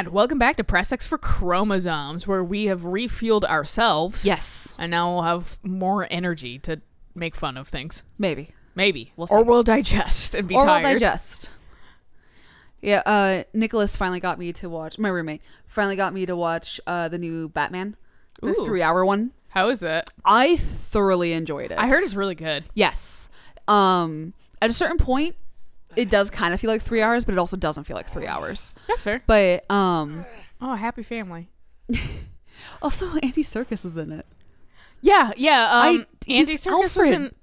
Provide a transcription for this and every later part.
And welcome back to Press X for Chromosomes, where we have refueled ourselves. Yes. And now we'll have more energy to make fun of things. Maybe. Maybe. We'll or we'll digest and be or tired. we'll digest. Yeah, uh, Nicholas finally got me to watch. My roommate finally got me to watch uh, the new Batman, the Ooh. three-hour one. How is it? I thoroughly enjoyed it. I heard it's really good. yes. Um, at a certain point, it does kind of feel like three hours, but it also doesn't feel like three hours. That's fair. But um, Oh, happy family. also Andy Serkis is in it. Yeah, yeah. Um, I- Andy Serkis was in.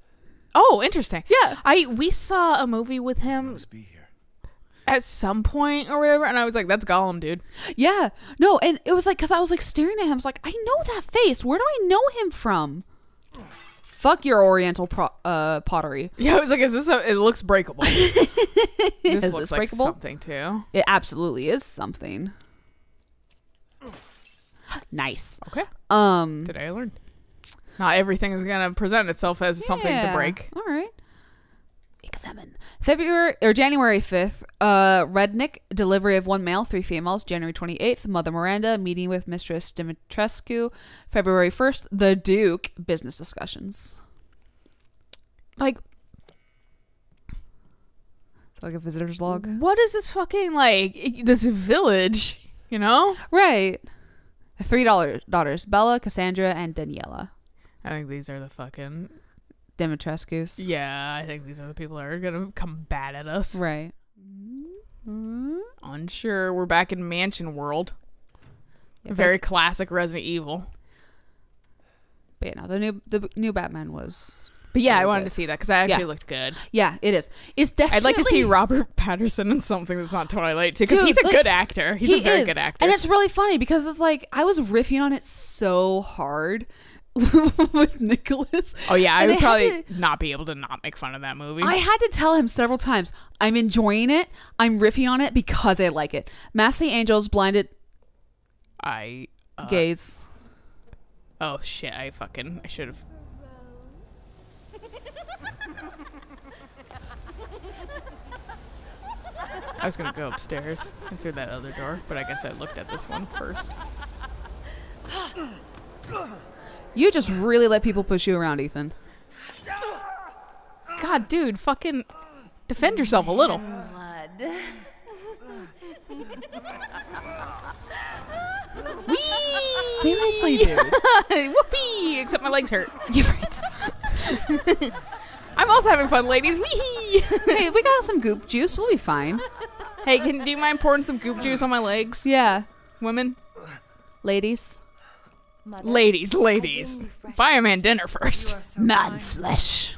Oh, interesting. Yeah. I we saw a movie with him Must be here. at some point or whatever, and I was like, "That's Gollum, dude." Yeah. No, and it was like because I was like staring at him. I was like, I know that face. Where do I know him from? Fuck your Oriental pro- uh, pottery. Yeah, I was like, "Is this? A, it looks breakable. this Is looks this like breakable? something too." It absolutely is something. Nice. Okay, Um. today I learned. Not everything is gonna present itself as something to break. All right. Examine. February or January 5th, uh, Rednick, delivery of one male, three females. January 28th, Mother Miranda, meeting with Mistress Dimitrescu. February 1st, The Duke, business discussions. Like, Like a visitor's log. what is this fucking like? This village, you know? Right. Three dollar daughters, Bella, Cassandra, and Daniela. I think these are the fucking. Dimitrescu's. Yeah, I think these are the people that are gonna come bad at us. Right. mm Unsure. We're back in Mansion World. Yeah, Very classic Resident Evil. But yeah, no, the new the new Batman was. But yeah, I wanted good. to see that because that actually Yeah. looked good. Yeah, it is. It's definitely. I'd like to see Robert Pattinson in something that's not Twilight too, because he's a like, good actor. He's he a very is. good actor. and it's really funny because it's like I was riffing on it so hard with Nicholas. oh yeah, I and would I probably to- not be able to not make fun of that movie. I had to tell him several times I'm enjoying it. I'm riffing on it because I like it. Mass the Angels, Blinded I uh, Gaze. oh shit, I fucking I should have. I was gonna go upstairs and through that other door, but I guess I looked at this one first. You just really let people push you around, Ethan. God, dude, fucking defend yourself a little. Blood. Seriously, dude. Whoopee! Except my legs hurt. You're right. I'm also having fun, ladies. Wee! hey, we got some goop juice. We'll be fine. hey, can do you mind pouring some goop juice on my legs, Yeah, women? ladies. Mother, Ladies, ladies. Buy a man dinner first. Man flesh.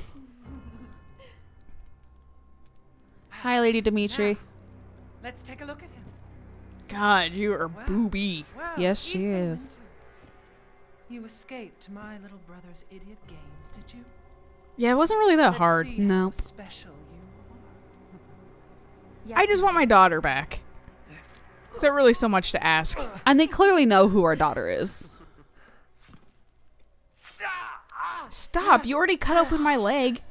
Hi, Lady Dimitri. Let's take a look at him. God, you are booby. Well, Yes, she Ethan is. Winters, You escaped my little brother's idiot games, did you? Yeah, it wasn't really that Let's hard. No. Nope. special you I just want my daughter back. Is that really so much to ask? And they clearly know who our daughter is. Stop! You already cut open my leg.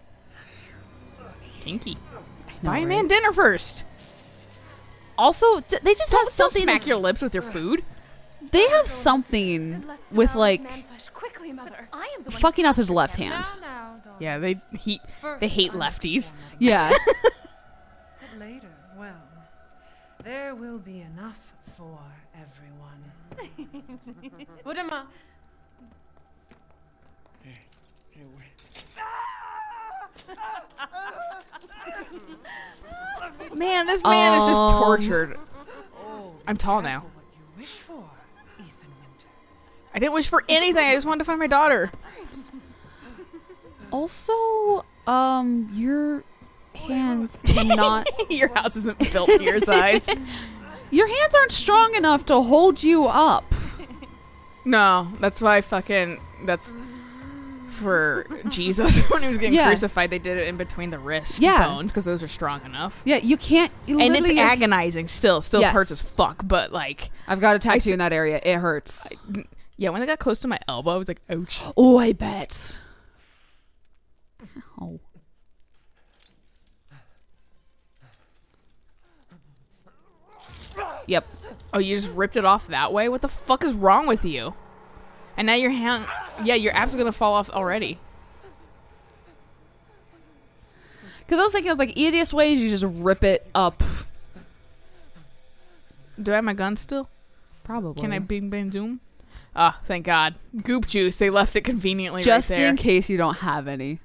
Kinky. know, Buy a right? man dinner first. Also, d- they just have Don't something. smack your lips with your food. they have something with like quickly. I am the fucking up his left hand. Now, now, Yeah, they he they hate I'm lefties. one of them, Yeah. But later, well, there will be enough for everyone. Man, this man is just Um, tortured. Oh, I'm tall now. What you wish for, Ethan Winters. I didn't wish for anything. I just wanted to find my daughter. also, um, your hands cannot. your house isn't built to your size. your hands aren't strong enough to hold you up. No, that's why fucking that's for Jesus when he was getting Yeah. crucified. They did it in between the wrist Yeah. bones because those are strong enough. Yeah, you can't. And it's agonizing still. Still Yes. hurts as fuck. But like, I've got a tattoo s- in that area. It hurts. yeah, when they got close to my elbow, I was like, ouch. Oh, I bet. Oh. Yep. Oh, you just ripped it off that way? What the fuck is wrong with you? And now your hand. Yeah, your app's gonna fall off already. Because I was thinking, I was like, easiest way is you just rip it up. Do I have my gun still? Probably. Can I bing bang zoom? Ah, thank God. Goop juice. They left it conveniently Just right there. in case you don't have any.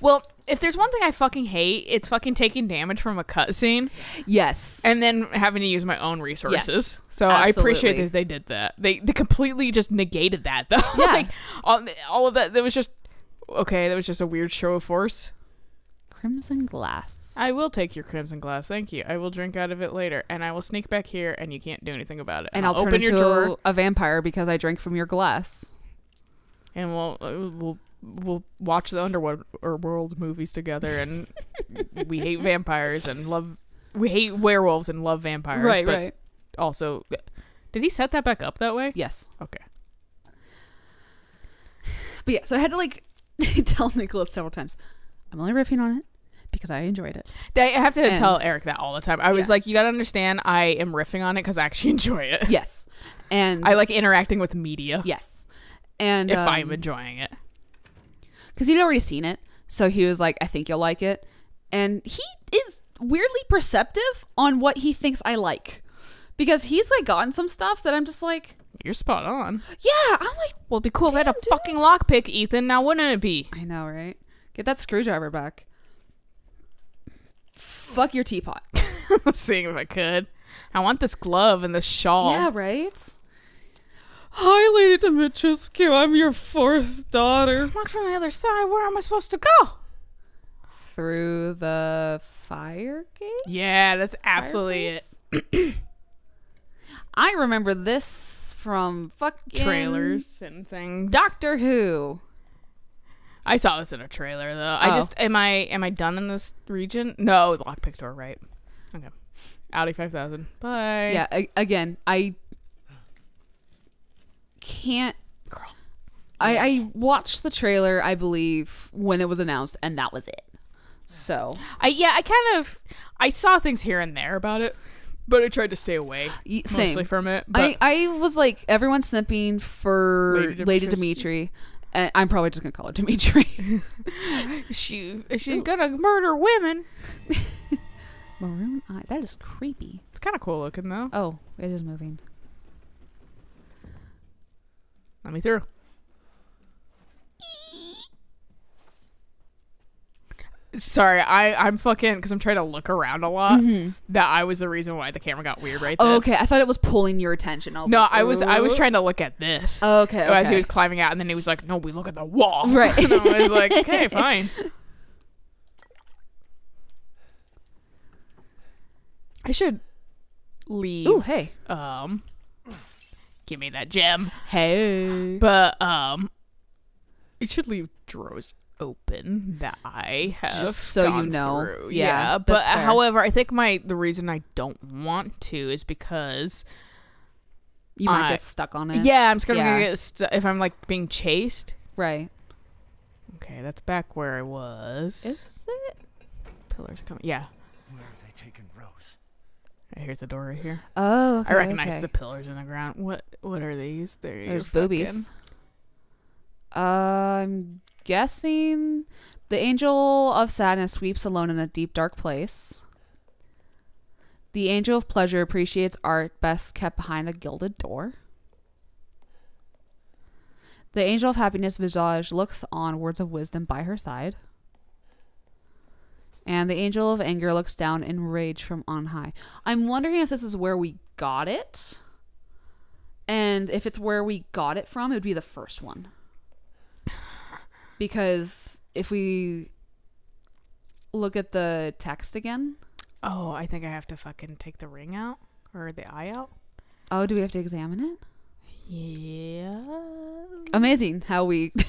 well, if there's one thing I fucking hate, it's fucking taking damage from a cutscene Yes. and then having to use my own resources. so I appreciate that they did that. They they completely just negated that though. Yeah. like all, all of that. That was just okay. That was just a weird show of force. Crimson glass. I will take your crimson glass. Thank you. I will drink out of it later, and I will sneak back here, and you can't do anything about it. and I'll, turn open into your drawer, a vampire because I drank from your glass. and we'll uh, we'll we'll watch the underworld or world movies together. And we hate vampires and love. We hate werewolves and love vampires. Right, but right. Also, did he set that back up that way? Yes. Okay. But yeah, so I had to like tell Nicholas several times, I'm only riffing on it because I enjoyed it. I have to And- tell Eric that all the time. I was Yeah. like, you gotta understand, I am riffing on it because I actually enjoy it. Yes. And I like interacting with media yes. And if I'm um, enjoying it. Because he'd already seen it, so he was like, "I think you'll like it," and he is weirdly perceptive on what he thinks I like, because he's like gotten some stuff that I'm just like, You're spot on. "Yeah," I'm like, Well, it'd be cool if I had a dude. fucking lockpick, Ethan. Now, wouldn't it be? I know, right? Get that screwdriver back. Fuck your teapot. I'm seeing if I could. I want this glove and this shawl. Yeah, right. Hi, Lady Dimitrescu. I'm your fourth daughter. Locked from the other side. Where am I supposed to go? Through the fire gate. Yeah, that's absolutely it. I remember this from fucking Trailers and things. Doctor Who. I saw this in a trailer though. I Oh. just am I am I done in this region? No, lockpick door, right? Okay. Audi five thousand. Bye. Yeah, a- again, I can't. I, I watched the trailer, I believe, when it was announced, and that was it. So, I yeah, I kind of I saw things here and there about it, but I tried to stay away y- mostly from it. But I, I was like, everyone's snipping for Lady Lady, Dimitri. And I'm probably just going to call her Dimitri. she she's gonna murder women. Maroon eye. That is creepy. It's kind of cool looking though. Oh, it is moving. Let me through. Sorry, I I'm fucking because I'm trying to look around a lot. That I was the reason why the camera got weird right there. Oh, okay. I thought it was pulling your attention. I was No, like, I was I was "Ooh." trying to look at this Oh, okay. as he okay. was climbing out, and then he was like, "No, we look at the wall." Right. and I was like, "Okay, fine." I should leave. Ooh, hey. Um, give me that gem. Hey. But um, it should leave drawers open that I have Just so you know. through. Yeah, but fair. however, I think my the reason I don't want to is because You might I- get stuck on it. yeah, I'm scared I'm gonna get stu- if I'm like being chased. Right. Okay, that's back where I was. Is it? Pillars coming. Yeah, Where have they taken Rose? Here's the door right here. Oh, okay, I recognize okay. the pillars in the ground. What what are these? They're There's boobies. I'm um, guessing the angel of sadness weeps alone in a deep dark place. The angel of pleasure appreciates art best kept behind a gilded door. The angel of happiness visage looks on words of wisdom by her side. And the angel of anger looks down in rage from on high. I'm wondering if this is where we got it. And if it's where we got it from, it would be the first one. Because if we look at the text again, Oh, I think I have to fucking take the ring out or the eye out. oh, do we have to examine it? Yeah. Amazing how we.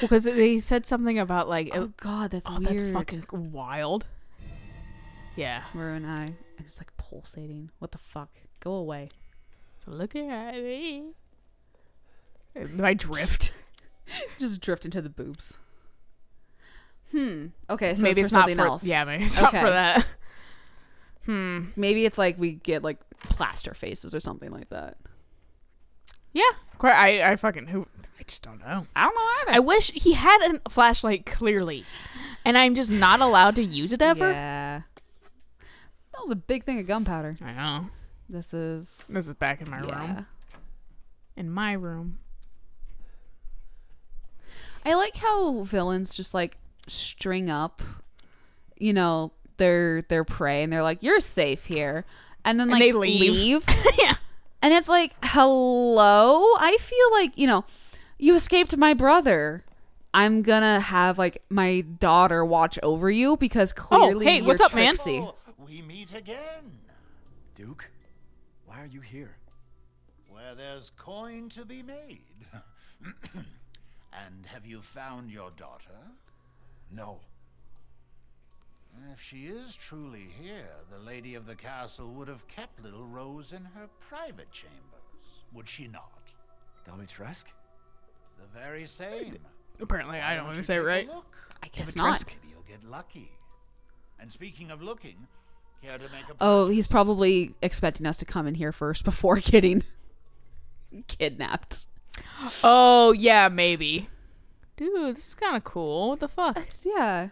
Because they said something about like, oh God, that's oh, weird. that's fucking wild. Yeah. Maroon eye, and it's like pulsating. What the fuck? Go away. So looking at me. My drift. Just drift into the boobs. Hmm. Okay, so maybe it's it's not for else. yeah, maybe it's not for that. Hmm. Maybe it's like we get like plaster faces or something like that. Yeah. Quite, I I fucking who I just don't know. I don't know either. I wish he had a flashlight clearly, and I'm just not allowed to use it ever. Yeah. That was a big thing of gunpowder. I know. This is This is back in my yeah. room. In my room. I like how villains just like string up, you know, their their prey, and they're like, "You're safe here," and then And like they leave. yeah. And it's like, "Hello." I feel like you know, you escaped my brother. I'm gonna have like my daughter watch over you because oh, clearly, Oh, hey, you're what's up, man? Oh, we meet again. Duke, why are you here? Where there's coin to be made. and have you found your daughter? No. If she is truly here, the lady of the castle would have kept little Rose in her private chambers, would she not? Domitresk? The very same. Apparently, I Why don't want to say it right. look? I guess Dimitrescu. not. Maybe you'll get lucky. And speaking of looking, care to make a Oh, he's probably expecting us to come in here first before getting kidnapped. Oh yeah, maybe. Dude, this is kind of cool. What the fuck? Yeah.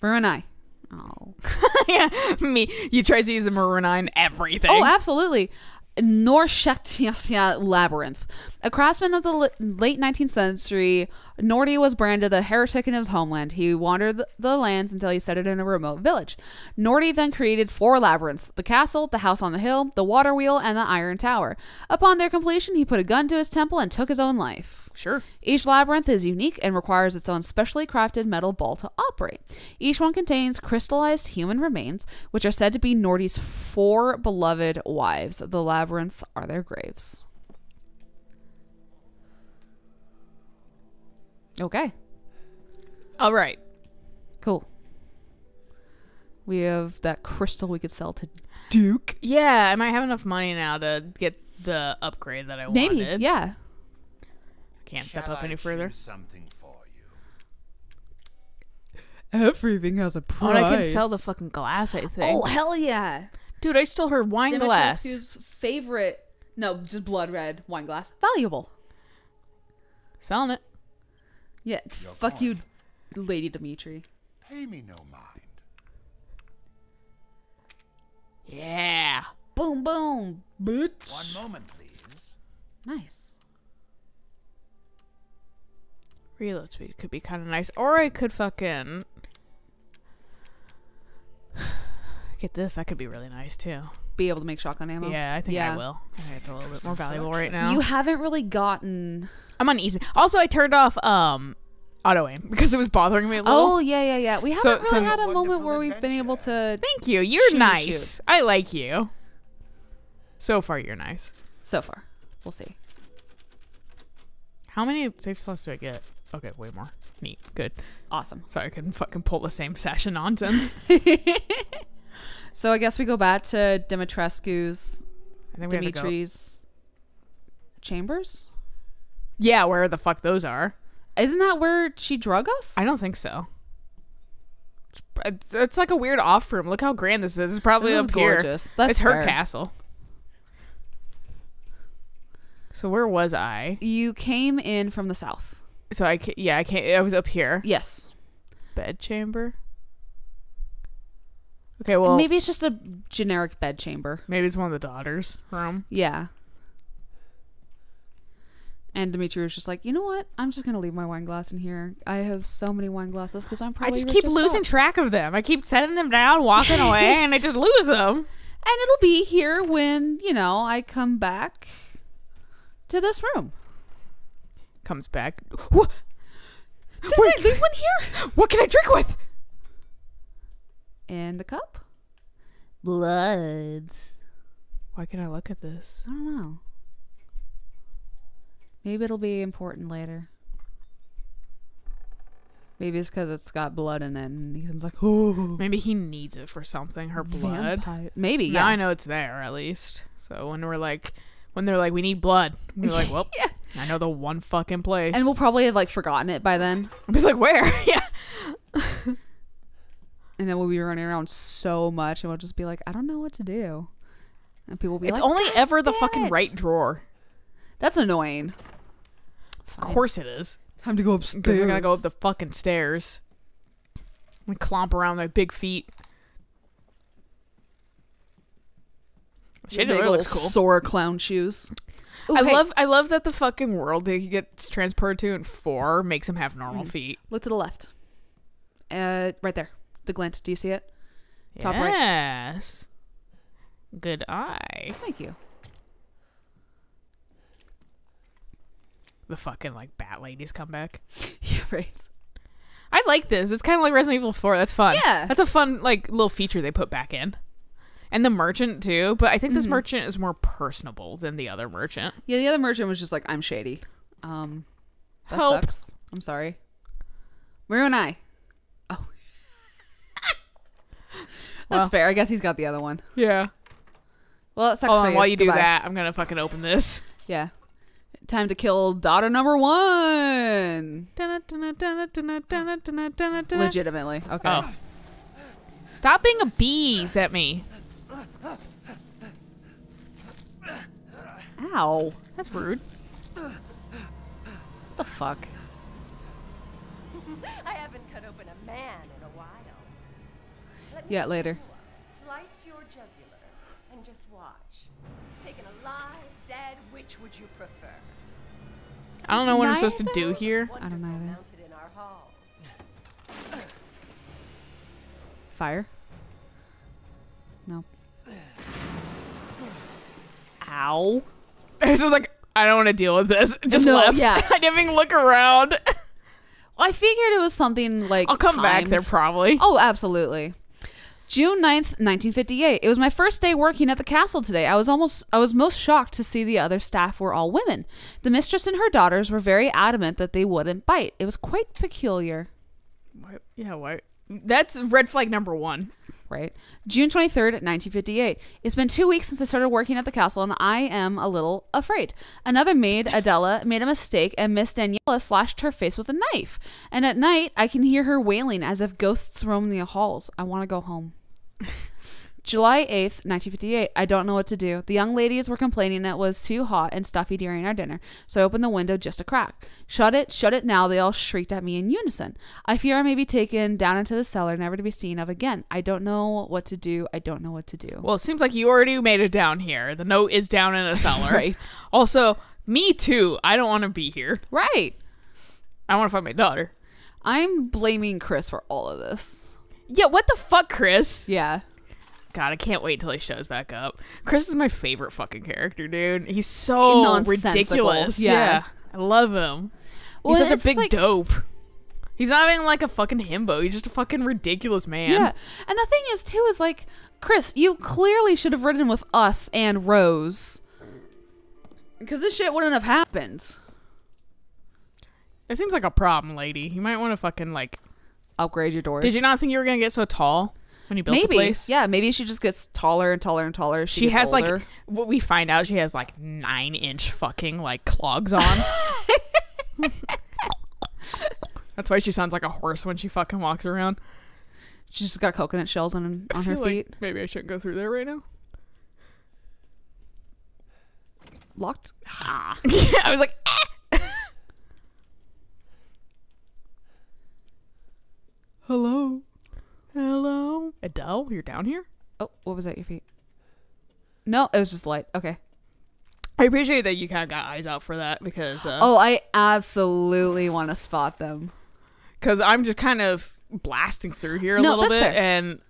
Burr and I. Oh. yeah, me. You try to use the Maruna in everything. Oh, absolutely. Norshaktiasya Labyrinth. A craftsman of the late 19th century, Nordy was branded a heretic in his homeland. He wandered the lands until he settled in a remote village. Nordy then created four labyrinths the castle, the house on the hill, the water wheel, and the iron tower. Upon their completion, he put a gun to his temple and took his own life. Sure. Each labyrinth is unique and requires its own specially crafted metal ball to operate. Each one contains crystallized human remains, which are said to be Nordy's four beloved wives. The labyrinths are their graves. Okay, All right. cool. We have that crystal we could sell to Duke. Yeah, I might have enough money now to get the upgrade that I Maybe, wanted. yeah. Can't step up I any further. something for you. Everything has a Oh, I can sell the fucking glass. I think. Oh hell yeah! dude, I stole her wine glass. Dimitrescu's favorite, no, just blood red wine glass. Valuable. Selling it. Yeah, fuck you, Lady Dimitri. Pay me no mind. Yeah. Boom, boom, bitch. One moment, please. Nice. Reload speed could be kind of nice, or I could fucking get this. That could be really nice too. Be able to make shotgun ammo. Yeah, I think Yeah. I will. I think it's a little bit more valuable right now. You haven't really gotten. I'm on easy. Also, I turned off um auto aim because it was bothering me a little. Oh yeah, yeah, yeah. We haven't So- really so- had a moment Wonderful where we've been able to. Thank you. You're Shoot, nice. I like you. So far, you're nice. So far, we'll see. How many safe slots do I get? Okay, way more. Neat. Good. Awesome. Sorry, I couldn't fucking pull the same session nonsense. So I guess we go back to Dimitrescu's, I think we have go- chambers. Yeah, where the fuck those are? Isn't that where she drug us? I don't think so. It's, it's like a weird off room. Look how grand this is. It's probably This is up here. gorgeous. That's it's her castle. So where was I? You came in from the south. So I ca- yeah I can't. I was up here. Yes. Bed chamber. Okay, well maybe it's just a generic bed chamber. maybe it's one of the daughters' room. Yeah. And Dimitri was just like, you know what? I'm just gonna leave my wine glass in here. I have so many wine glasses because I'm I just keep losing track of them. I keep setting them down, walking away, and I just lose them. and it'll be here when you know I come back to this room. Comes back. What? Did I leave one here? What can I drink with? And the cup. Bloods. Why can I look at this? I don't know. Maybe it'll be important later. Maybe it's because it's got blood in it, and Ethan's like, "Oh, Maybe he needs it for something. Her blood. vampire." Maybe, Now yeah. I know it's there at least. So when we're like, when they're like, we need blood, we're like, well, Yeah. I know the one fucking place. And we'll probably have like forgotten it by then. I'll be like, where? yeah. and then we'll be running around so much, and we'll just be like, I don't know what to do, and people will be like It's like, only "God ever the damn fucking right drawer. That's annoying. Of course it is. Time to go upstairs. I gotta go up the fucking stairs. And clomp around my big feet. Shit, Big looks cool. Sore clown shoes. Ooh, I hey, love I love that the fucking world that he gets transported to in four makes him have normal Mm. feet. Look to the left. Uh, right there. The glint. Do you see it? Top right. yes. Good eye. Thank you. The fucking like bat ladies come back. yeah, right. I like this. It's kind of like Resident Evil 4. That's fun. Yeah. That's a fun like little feature they put back in. And the merchant too, but I think this merchant is more personable than the other merchant. Yeah, the other merchant was just like, I'm shady. Um, that Help. sucks. I'm sorry. Where and I? Oh. That's Well. fair. I guess he's got the other one. Yeah. Well, it sucks Hold for on, you. while you do that, I'm gonna fucking open this. Yeah. Time to kill daughter number one. Legitimately. Okay. Oh. Stop being a bees at me. Ow. That's rude. What the fuck? I haven't cut open a man in a while. Let Yeah, later. you. Slice your jugular and just watch. Taken alive, dead, which would you prefer? I don't know what I'm supposed to do here. I don't know either. Mounted in our hall. Fire? No. Ow. I was just like, I don't want to deal with this. Just No, left. yeah. I didn't even look around. I figured it was something like. I'll come back there probably. Oh, absolutely. June 9th, 1958. It was my first day working at the castle today. I was almost I was most shocked to see the other staff were all women. The mistress and her daughters were very adamant that they wouldn't bite. It was quite peculiar. Why- Yeah, why? That's red flag number one. Right. June 23rd, 1958. It's been two weeks since I started working at the castle, and I am a little afraid. Another maid, Adela, made a mistake, and Miss Daniela slashed her face with a knife. And at night, I can hear her wailing as if ghosts roam the halls. I want to go home. July 8th, 1958. I don't know what to do. The young ladies were complaining it was too hot and stuffy during our dinner, so I opened the window just a crack. Shut it, shut it now, they all shrieked at me in unison. I fear I may be taken down into the cellar, never to be seen of again. I don't know what to do. I don't know what to do. Well, it seems like you already made it down here. The note is down in a cellar. Right. Also, me too. I don't want to be here. Right. I want to find my daughter. I'm blaming Chris for all of this. Yeah, what the fuck, Chris? Yeah. God, I can't wait till he shows back up. Chris is my favorite fucking character, dude. He's so ridiculous. Yeah. Yeah. I love him. Well, He's such a big like- dope. He's not even like a fucking himbo. He's just a fucking ridiculous man. Yeah. And the thing is, too, is like, Chris, you clearly should have ridden with us and Rose. Because this shit wouldn't have happened. It seems like a problem, lady. You might want to fucking like. Upgrade your doors. Did you not think you were gonna get so tall when you built Maybe. the place? Yeah, maybe she just gets taller and taller and taller. She, She gets has older. like what we find out. She has like nine inch fucking like clogs on. That's why she sounds like a horse when she fucking walks around. She's just got coconut shells on, on her feel like feet. maybe I shouldn't go through there right now. Locked. I was like, "Ah." hello, hello, Adele, you're down here. Oh, what was that? your feet? No, it was just light. Okay. I appreciate that you kind of got eyes out for that because uh, Oh, I absolutely want to spot them. because I'm just kind of blasting through here a No, little bit, fair. and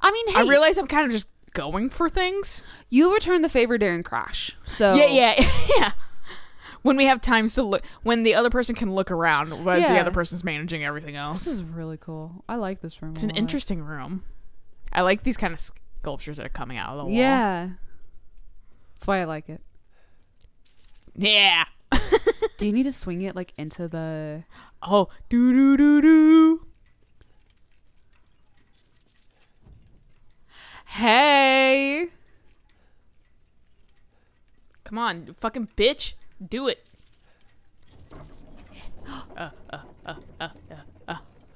I mean, hey, I realize I'm kind of just going for things. you returned the favor during crash. So Yeah, yeah, yeah. When we have times to look, when the other person can look around, whereas the Yeah. other person's managing everything else. This is really cool. I like this room. It's a an lot. interesting room. I like these kind of sculptures that are coming out of the wall. Yeah. That's why I like it. Yeah. Do you need to swing it like into the Oh, do do do do. Hey? Come on, you fucking bitch, do it.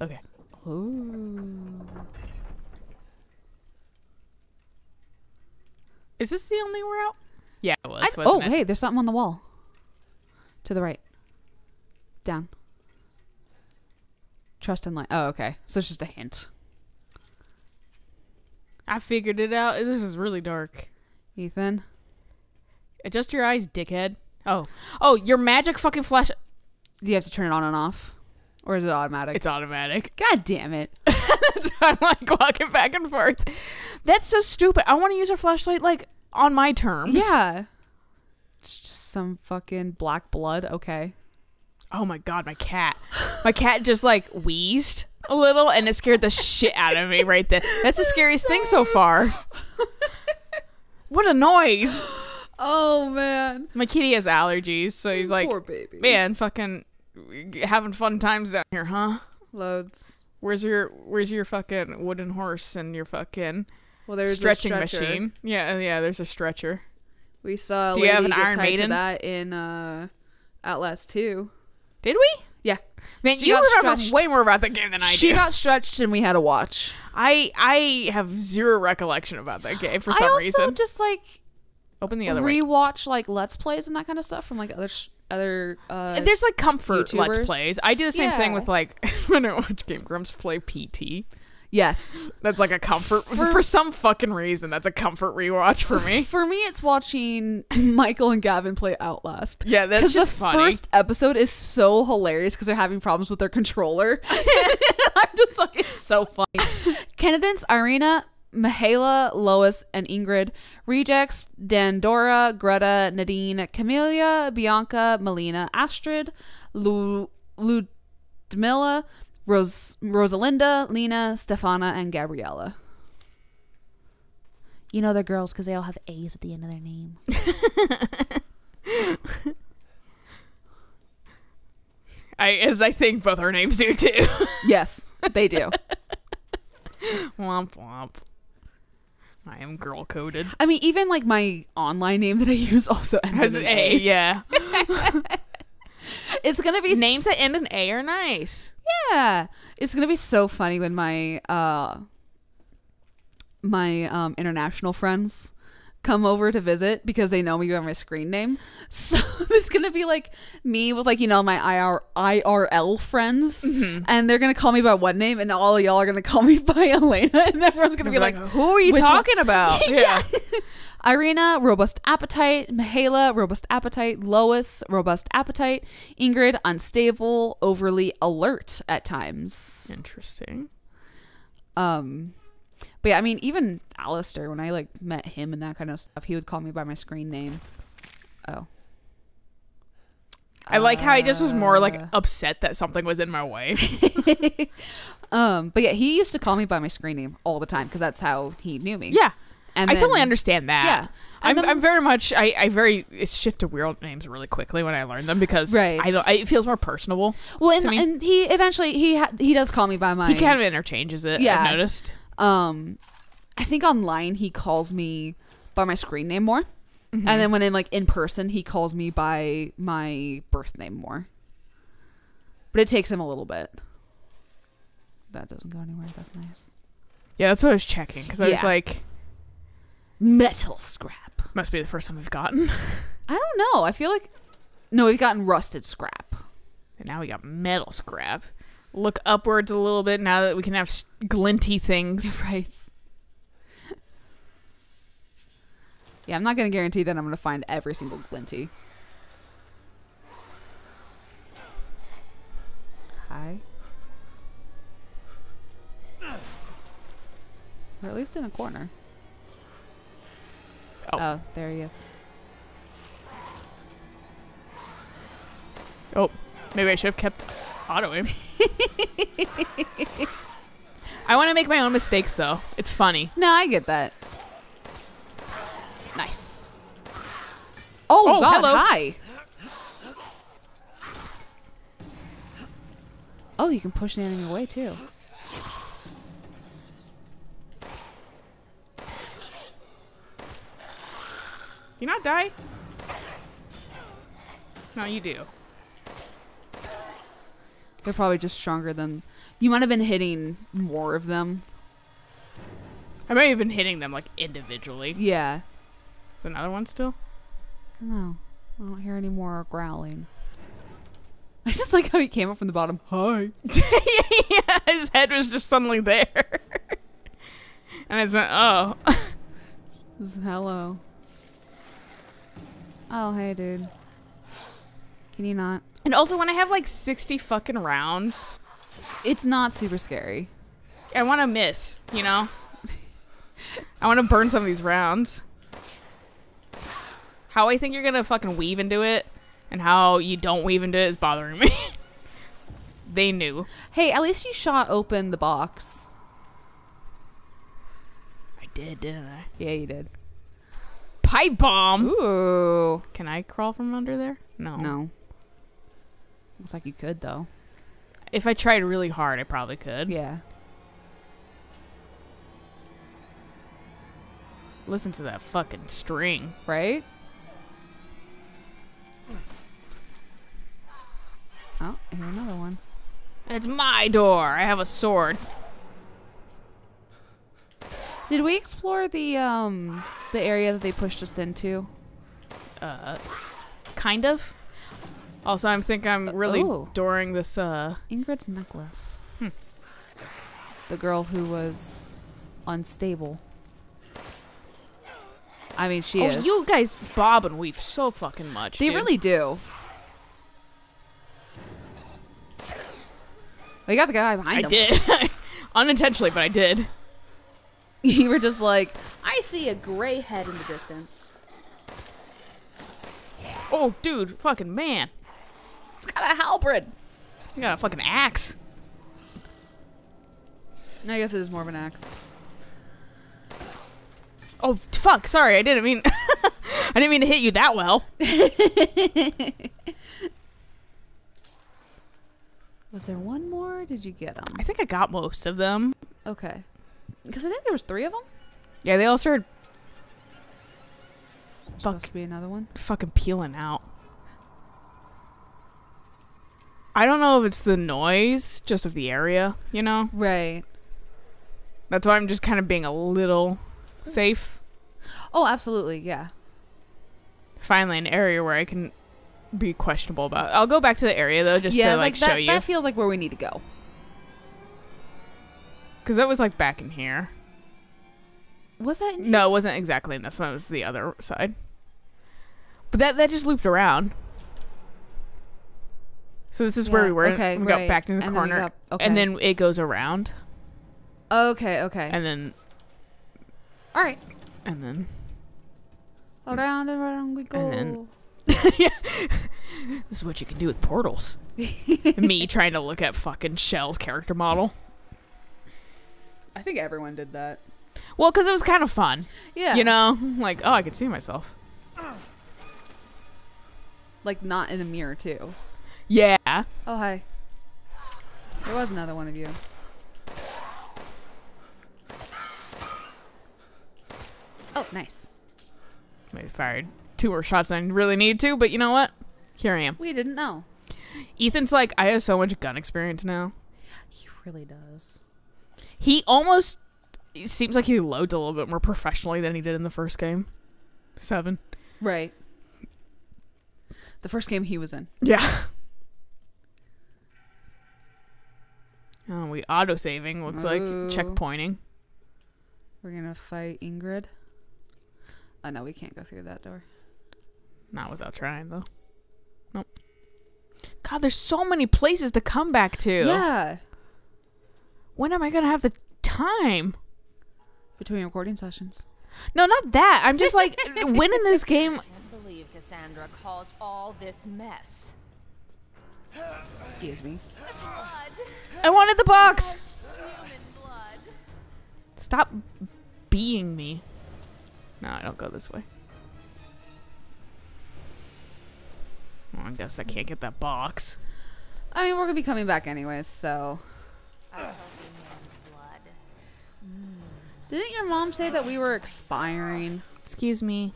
Okay. Ooh. Is this the only route? Yeah, it was. Oh, it? hey, there's something on the wall. To the right. Down. Trust and light. Oh, okay. So it's just a hint. I figured it out. This is really dark. Ethan. Adjust your eyes, dickhead. Oh, oh, your magic fucking flash. Do you have to turn it on and off? Or is it automatic? It's automatic. God damn it. so I'm like walking back and forth. That's so stupid. I want to use a flashlight like on my terms. Yeah. It's just some fucking black blood. Okay. Oh my god, my cat. My cat just like wheezed a little and it scared the shit out of me right there. That's the scariest thing so far. What a noise. Oh man. My kitty has allergies, so he's like, Poor baby. man, fucking having fun times down here, huh? Loads. Where's your Where's your fucking wooden horse and your fucking Well, there's stretching a machine? Yeah, yeah. There's a stretcher. We saw a Do you have an Iron Maiden? that in uh, Outlast 2. Did we? Yeah. Man, She you remember stretched. way more about the game than I she do. got stretched and we had to watch. I I have zero recollection about that game for I some also reason. just like Open the other way. rewatch like let's plays and that kind of stuff from like other sh- other uh There's like comfort let's plays. I do the same thing with like when I watch Game Grumps play PT. yes. That's like a comfort for, For- some fucking reason. That's a comfort rewatch for me. For me it's watching Michael and Gavin play Outlast. Yeah, that's Cuz the funny. first episode is so hilarious cuz they're having problems with their controller. I'm just like it's so funny. Candidates Irina Mihaela, Lois, and Ingrid. Rejects Dandora, Greta, Nadine, Camelia, Bianca, Melina, Astrid, Lu- Ludmilla, Ros- Rosalinda, Lena, Stefana, and Gabriella. You know they're girls because they all have A's at the end of their name. I as I think both our names do too. yes, they do. womp womp. I am girl coded. I mean, even like my online name that I use also ends Has in an A, A. yeah. It's gonna be Names that end in A are nice. Yeah, it's gonna be so funny when my uh my um international friends come over to visit because they know me by my screen name. So it's gonna be like me with like you know my IR IRL friends, Mm-hmm. and they're gonna call me by one name, and all of y'all are gonna call me by Elena, and everyone's gonna be like, who are you which one?" talking about? yeah. Irina, robust appetite. Mihaela, robust appetite. Lois, robust appetite. Ingrid, unstable, overly alert at times. Interesting. Um, but yeah, I mean, even Alistair, when I like met him and that kind of stuff, he would call me by my screen name. Oh, I like how I just was more like Uh. upset that something was in my way. um, but yeah, he used to call me by my screen name all the time because that's how he knew me. yeah. and I then- totally understand that. Yeah. I'm, then- I'm very much I, I very it's shift to weird names really quickly when I learn them because Right. I don't I, it feels more personable. Well, and, to me. and he eventually he ha- he does call me by my. He kind of interchanges it. Yeah. I've noticed. Um i think online he calls me by my screen name more. Mm-hmm. and then when i'm like in person he calls me by my birth name more. But it takes him a little bit. That doesn't go anywhere. That's nice. Yeah, that's what I was checking because I was like, metal scrap. must be the first time we've gotten. i don't know. I feel like no we've gotten rusted scrap. And now we got metal scrap. Look upwards a little bit now that we can have glinty things. right. Yeah i'm not gonna guarantee that i'm gonna find every single glinty. Hi. Or at least in a corner. Oh. oh there he is. Oh, maybe I should have kept auto aim. I want to make my own mistakes though. It's funny. no i get that nice oh, Oh, god hello. hi oh you can push the enemy away too Do you not die? No, you do. They're probably just stronger than you might have been hitting more of them. I might have been hitting them like individually. Yeah. Is another one still? No, I don't hear any more growling. I just like how he came up from the bottom. Hi. yeah, his head was just suddenly there. and I just went, oh. Hello. Oh, hey, dude. Can you not? And also, when I have like 60 fucking rounds, It's not super scary. I want to miss, you know? I want to burn some of these rounds. How I think you're going to fucking weave into it and how you don't weave into it is bothering me. they knew. Hey, at least you shot open the box. I did, didn't I? Yeah, you did. Pipe bomb. Ooh. Can I crawl from under there? No. No. Looks like you could though. If I tried really hard, I probably could. Yeah. Listen to that fucking string. Right? Oh, here another one. It's my door. I have a sword. Did we explore the um the area that they pushed us into? Uh, kind of. Also, I'm think I'm really oh. adoring this. Uh, Ingrid's necklace. Hmm. The girl who was unstable. I mean, she oh, is. you guys bob and weave so fucking much. They dude. really do. We got the guy behind I him. did, unintentionally, but I did. you were just like, I see a gray head in the distance. Oh, dude, fucking man, It's got a halberd. you got a fucking axe. I guess it is more of an axe. Oh fuck! Sorry, I didn't mean. I didn't mean to hit you that well. Was there one more? Did you get them? I think I got most of them. Okay. Because I think there was three of them. Yeah, they all started Supposed to be another one. fucking peeling out. I don't know if it's the noise just of the area, you know? Right. That's why I'm just kind of being a little safe. Oh, absolutely. Yeah. Finally, an area where I can be questionable about. I'll go back to the area though, just yeah, to like, like, show you, that feels like where we need to go. because that was like back in here. Was that? in- No, it wasn't exactly in this one. It was the other side. But that that just looped around. So this is where we were. okay, we got back in the And then corner, got- okay. and then it goes around, Okay. Okay. and then All right. and then Around and around we go. And then- yeah, this is what you can do with portals. Me trying to look at fucking Shell's character model. I think everyone did that. Well, because it was kind of fun, Yeah. you know, like oh, I could see myself. like not in a mirror too. Yeah, Oh hi. There was another one of you. Oh, nice. maybe fired two more shots than I really need to, but you know what? Here I am. We didn't know. Ethan's like, I have so much gun experience now. He really does. He almost it seems like he loads a little bit more professionally than he did in the first game. Seven. Right. The first game he was in. Yeah. Oh, we auto saving looks like checkpointing. We're gonna fight Ingrid. Oh no, we can't go through that door. Not without trying though. Nope. God, there's so many places to come back to. Yeah. When am I gonna have the time? Between recording sessions. No, not that. I'm just like when in this game. I Can't believe Cassandra caused all this mess. Excuse me. Blood. I wanted the box. Human blood. Stop being me. No, I don't go this way. Well, I guess I can't get that box. I mean, we're gonna be coming back anyways, so. A healthy man's blood. Mm. Didn't your mom say that we were expiring? Excuse me.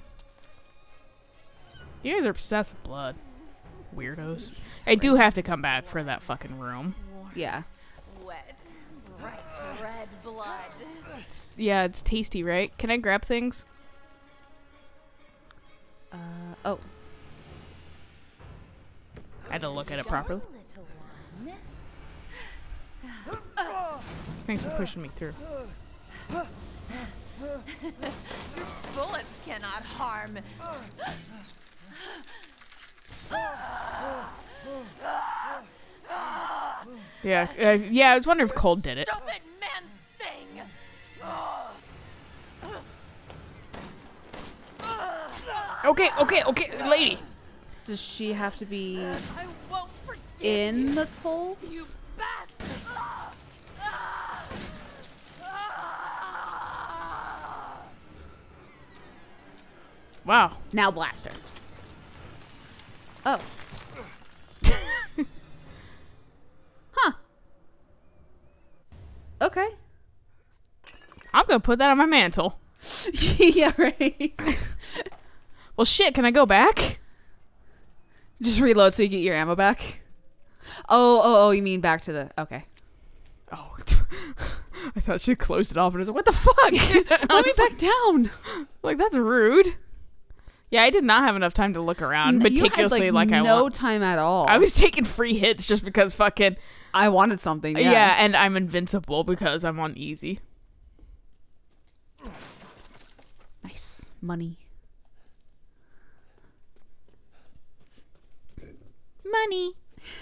You guys are obsessed with blood. Weirdos. I do have to come back for that fucking room. Yeah. Wet, bright red blood. Yeah, it's tasty, right? Can I grab things? Uh, oh. I had to look at it properly. Thanks for pushing me through. Bullets cannot harm. Yeah, uh, yeah. I was wondering if Cold did it. Stupid man thing. Okay, okay, okay, lady. Does she have to be I won't forgive in the cold? you, bastard. Wow. Now blast her. Oh. huh. Okay. I'm gonna put that on my mantle. yeah, right. Well, shit. Can I go back? Just reload so you get your ammo back. Oh, oh, oh, you mean back to the okay. Oh, I thought she closed it off and I was like, "What the fuck?" Let me was like, back down. like, that's rude. Yeah, I did not have enough time to look around meticulously you had, like, like, I no time at all. I was taking free hits just because fucking I wanted something. yeah. Yeah. and I'm invincible because I'm on easy. Nice money. Money.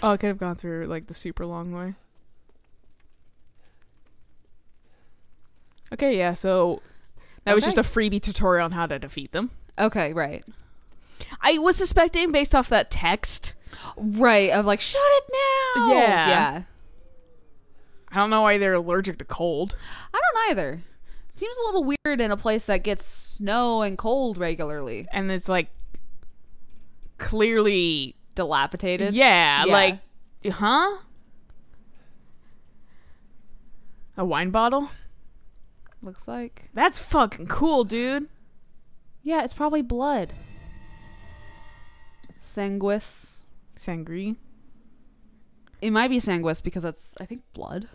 Oh, I could have gone through like the super long way. Okay, yeah. So that was just a freebie tutorial on how to defeat them. Okay, right. I was suspecting based off that text. Right. Of like, shut it now. Yeah. Yeah. I don't know why they're allergic to cold. I don't either. Seems a little weird in a place that gets snow and cold regularly. And it's like clearly Dilapidated. Yeah, Yeah. like huh? A wine bottle? Looks like. That's fucking cool, dude. Yeah, it's probably blood. Sanguis. Sangri. It might be sanguis because that's, I think, blood.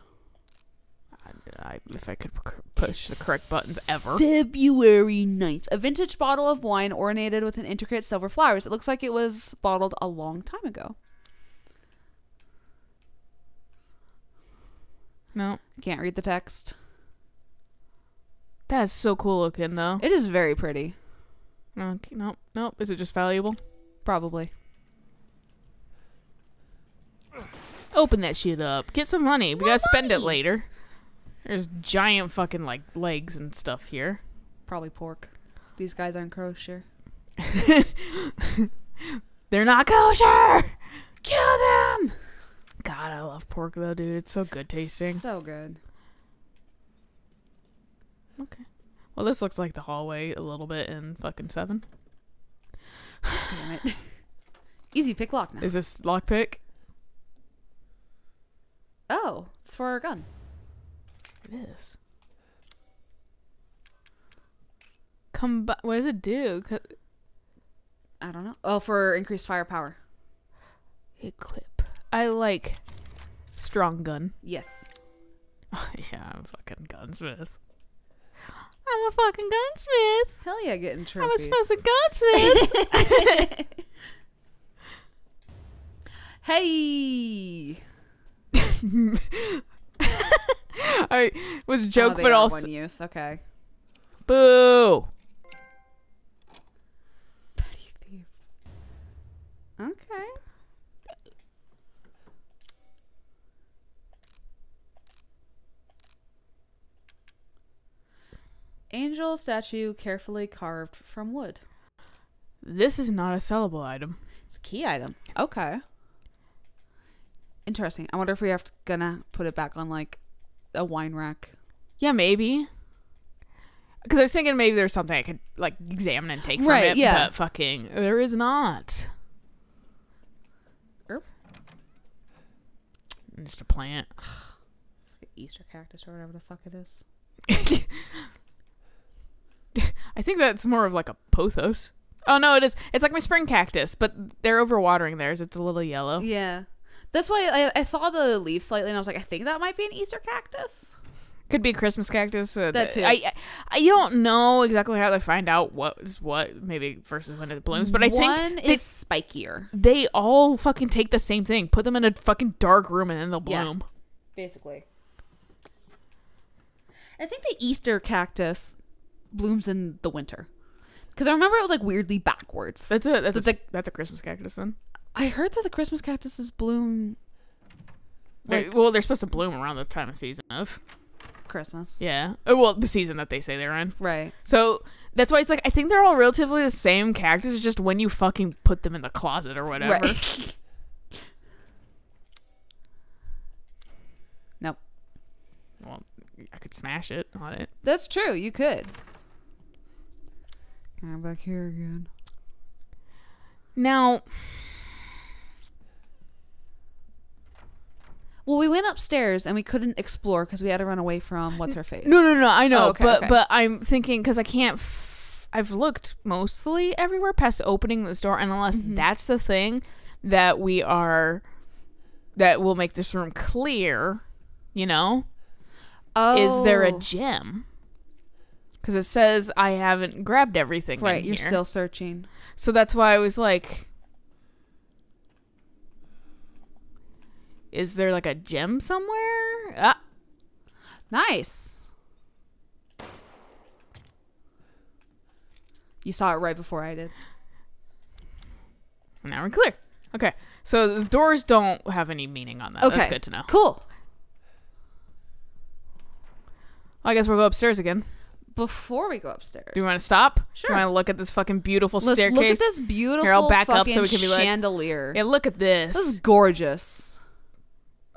I, I, if I could push the correct buttons ever. February 9th. A vintage bottle of wine ornated with an intricate silver flowers. It looks like it was bottled a long time ago. No. Can't read the text. That's so cool looking though. It is very pretty. Okay, nope, nope. Is it just valuable? Probably. Open that shit up. Get some money. We gotta spend it later. There's giant fucking like legs and stuff here. Probably pork. These guys aren't kosher. They're not kosher. Kill them! God, I love pork though, dude. It's so good tasting. So good. Okay. Well, this looks like the hallway a little bit in fucking seven. Damn it. Easy pick lock now. Is this lockpick? Oh, it's for our gun. It is. Come, what does it do? I don't know. Oh, for increased firepower. Equip. I like strong gun. Yes. yeah, I'm fucking gunsmith. I'm a fucking gunsmith. Hell yeah, getting trophies. I'm a trophies. fucking gunsmith. hey! I was a Oh, joke, they but also one use. Okay. boo. Angel statue carefully carved from wood. This is not a sellable item. It's a key item. Okay. Interesting. I wonder if we have to gonna put it back on like a wine rack. Yeah, maybe. Because I was thinking maybe there's something I could like examine and take from Right, it, yeah. but fucking there is not. Erp. Just a plant. It's like an Easter cactus or whatever the fuck it is. I think that's more of like a pothos. Oh no, it is. It's like my spring cactus, but they're overwatering theirs. It's a little yellow. Yeah. That's why I, I saw the leaf slightly and I was like, I think that might be an Easter cactus. Could be a Christmas cactus. Uh, That too. I, I, I you don't know exactly how they find out what is what, maybe versus when it blooms, but I one think they, is spikier. they all fucking take the same thing. Put them in a fucking dark room and then they'll bloom. Yeah. bloom. basically. I think the Easter cactus blooms in the winter. Because I remember it was like weirdly backwards. That's a that's So a, that's a Christmas cactus then. I heard that the Christmas cactuses bloom They're- well, they're supposed to bloom around the time of season of. Christmas. Yeah. Oh, well, the season that they say they're in. Right. So that's why it's like I think they're all relatively the same cactus. It's just when you fucking put them in the closet or whatever. Right. nope. Well, I could smash it on it. That's true. You could. I'm back here again. Now, Well, we went upstairs and we couldn't explore because we had to run away from what's her face. no, no, no. I know, Oh, okay, but okay. but I'm thinking because I can't. F- I've looked mostly everywhere past opening this door, and unless Mm-hmm. that's the thing that we are that will make this room clear, you know, Oh, is there a gem? Because it says I haven't grabbed everything. right? You're here. still searching. So that's why I was like, is there like a gem somewhere? Ah, Nice. You saw it right before I did. now we're clear. Okay, so the doors don't have any meaning on that. Okay. That's good to know. Cool. I guess we'll go upstairs again. Before we go upstairs, Do you want to stop? Sure. Do you want to look at this fucking beautiful let's staircase? look at this beautiful Here, I'll back up fucking so we can be like- chandelier. Yeah, look at this. This is gorgeous.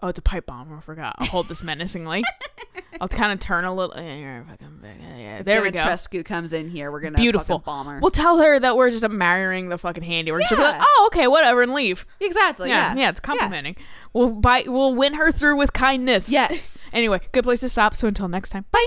Oh, it's a pipe bomb. I forgot. I'll hold this menacingly. I'll kind of turn a little. Yeah, yeah, yeah, there we go. Dimitrescu comes in here. We're gonna Beautiful. fucking bomb her. We'll tell her that we're just admiring the fucking handiwork. She'll be like, "Oh, okay, whatever," and leave. exactly. yeah, Yeah. yeah, it's complimenting. We'll buy. We'll win her through with kindness. Yes. Anyway, good place to stop. So until next time, bye.